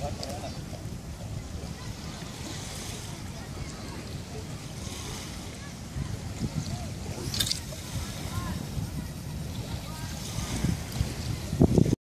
What?